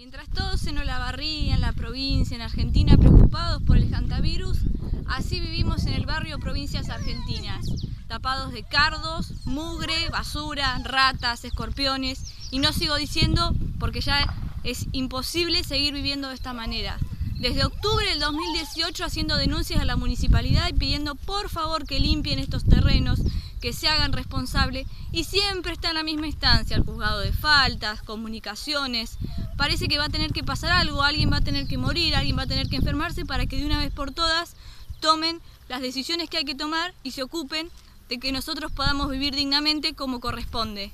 Mientras todos en Olavarría, en la provincia, en Argentina, preocupados por el hantavirus, así vivimos en el barrio Provincias Argentinas, tapados de cardos, mugre, basura, ratas, escorpiones, y no sigo diciendo porque ya es imposible seguir viviendo de esta manera. Desde octubre del 2018 haciendo denuncias a la municipalidad y pidiendo por favor que limpien estos terrenos, que se hagan responsables y siempre está en la misma instancia, el juzgado de faltas, comunicaciones. Parece que va a tener que pasar algo, alguien va a tener que morir, alguien va a tener que enfermarse para que de una vez por todas tomen las decisiones que hay que tomar y se ocupen de que nosotros podamos vivir dignamente como corresponde.